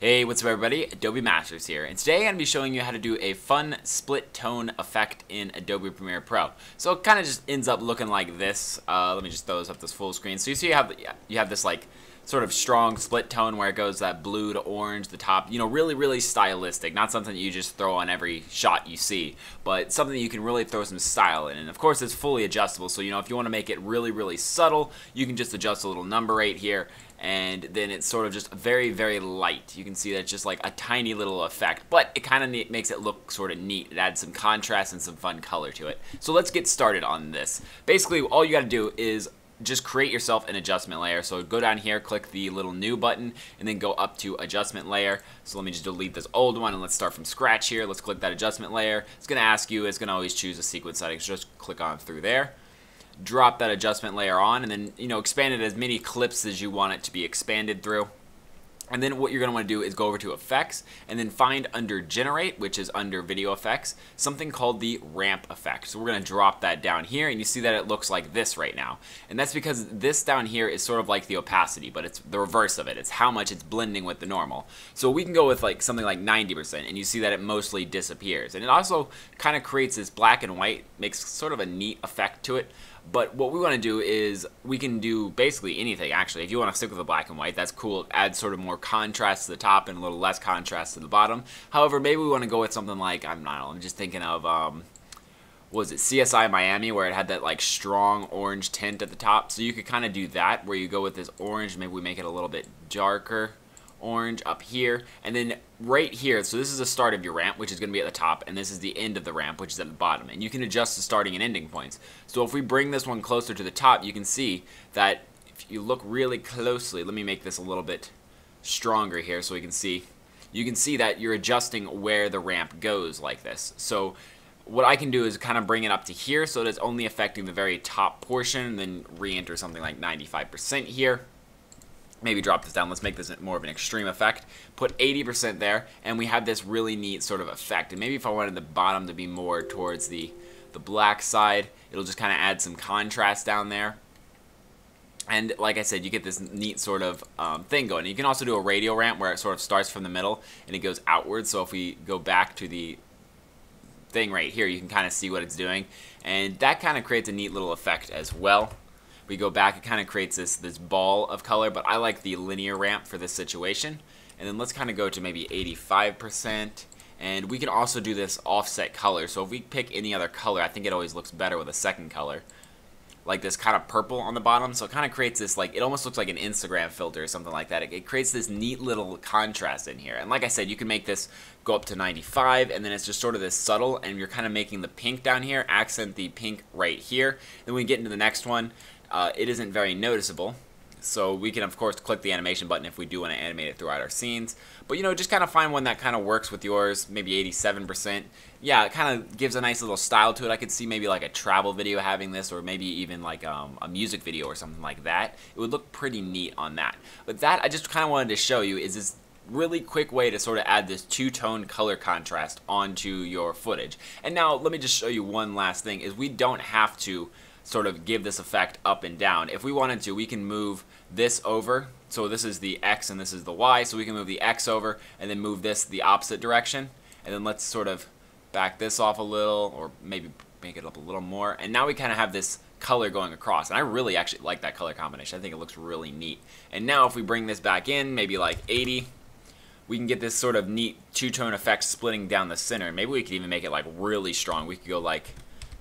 Hey, what's up everybody? Adobe Masters here, and today I'm going to be showing you how to do a fun split tone effect in Adobe Premiere Pro. So it kind of just ends up looking like this. Uh, let me just throw this up this full screen. So you see you have, you have this like sort of strong split tone where it goes that blue to orange, the top, you know, really, really stylistic. Not something that you just throw on every shot you see, but something you can really throw some style in. And of course, it's fully adjustable. So, you know, if you want to make it really, really subtle, you can just adjust a little number right here and then it's sort of just very very light you can see that it's just like a tiny little effect but it kind of makes it look sort of neat it adds some contrast and some fun color to it so let's get started on this basically all you got to do is just create yourself an adjustment layer. So go down here, click the little new button, and then go up to adjustment layer. So let me just delete this old one and let's start from scratch here. Let's click that adjustment layer. It's gonna ask you, it's gonna always choose a sequence settings. Just click on through there. Drop that adjustment layer on and then, you know, expand it as many clips as you want it to be expanded through. And then what you're going to want to do is go over to effects and then find under generate, which is under video effects, something called the ramp effect. So we're going to drop that down here and you see that it looks like this right now. And that's because this down here is sort of like the opacity, but it's the reverse of it. It's how much it's blending with the normal. So we can go with like something like 90% and you see that it mostly disappears. And it also kind of creates this black and white, makes sort of a neat effect to it. But what we want to do is we can do basically anything actually. If you want to stick with the black and white, that's cool. Add sort of more contrast to the top and a little less contrast to the bottom. However, maybe we want to go with something like, I'm not I'm just thinking of, um, was it CSI Miami where it had that like strong orange tint at the top. So you could kind of do that where you go with this orange, maybe we make it a little bit darker orange up here, and then right here, so this is the start of your ramp, which is going to be at the top, and this is the end of the ramp, which is at the bottom, and you can adjust the starting and ending points. So if we bring this one closer to the top, you can see that if you look really closely, let me make this a little bit stronger here so we can see, you can see that you're adjusting where the ramp goes like this. So what I can do is kind of bring it up to here so that it's only affecting the very top portion, then re-enter something like 95% here maybe drop this down. Let's make this more of an extreme effect. Put 80% there, and we have this really neat sort of effect. And maybe if I wanted the bottom to be more towards the, the black side, it'll just kind of add some contrast down there. And like I said, you get this neat sort of um, thing going. You can also do a radial ramp where it sort of starts from the middle and it goes outward. So if we go back to the thing right here, you can kind of see what it's doing. And that kind of creates a neat little effect as well we go back, it kind of creates this, this ball of color, but I like the linear ramp for this situation. And then let's kind of go to maybe 85%. And we can also do this offset color. So if we pick any other color, I think it always looks better with a second color. Like this kind of purple on the bottom. So it kind of creates this, like, it almost looks like an Instagram filter or something like that. It, it creates this neat little contrast in here. And like I said, you can make this go up to 95, and then it's just sort of this subtle, and you're kind of making the pink down here, accent the pink right here. Then we get into the next one, uh, it isn't very noticeable. So we can, of course, click the animation button if we do want to animate it throughout our scenes. But, you know, just kind of find one that kind of works with yours, maybe 87%. Yeah, it kind of gives a nice little style to it. I could see maybe like a travel video having this or maybe even like um, a music video or something like that. It would look pretty neat on that. But that I just kind of wanted to show you is this really quick way to sort of add this two-tone color contrast onto your footage. And now let me just show you one last thing is we don't have to sort of give this effect up and down. If we wanted to, we can move this over. So this is the X and this is the Y. So we can move the X over and then move this the opposite direction. And then let's sort of back this off a little or maybe make it up a little more. And now we kind of have this color going across. And I really actually like that color combination. I think it looks really neat. And now if we bring this back in, maybe like 80, we can get this sort of neat two-tone effect splitting down the center. Maybe we could even make it like really strong. We could go like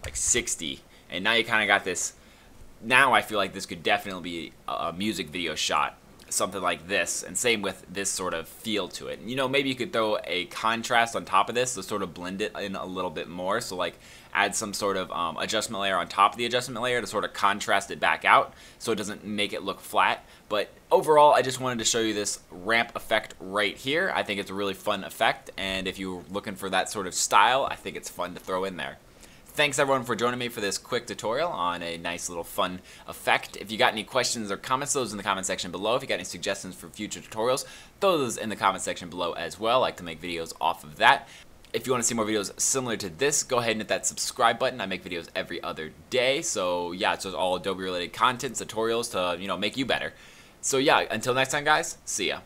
like 60 and now you kind of got this. Now I feel like this could definitely be a music video shot, something like this, and same with this sort of feel to it. You know, maybe you could throw a contrast on top of this to sort of blend it in a little bit more. So like add some sort of um, adjustment layer on top of the adjustment layer to sort of contrast it back out so it doesn't make it look flat. But overall, I just wanted to show you this ramp effect right here. I think it's a really fun effect, and if you're looking for that sort of style, I think it's fun to throw in there. Thanks everyone for joining me for this quick tutorial on a nice little fun effect. If you got any questions or comments, those in the comment section below. If you got any suggestions for future tutorials, those in the comment section below as well. I like to make videos off of that. If you want to see more videos similar to this, go ahead and hit that subscribe button. I make videos every other day. So yeah, it's just all Adobe related content, tutorials to, you know, make you better. So yeah, until next time guys, see ya.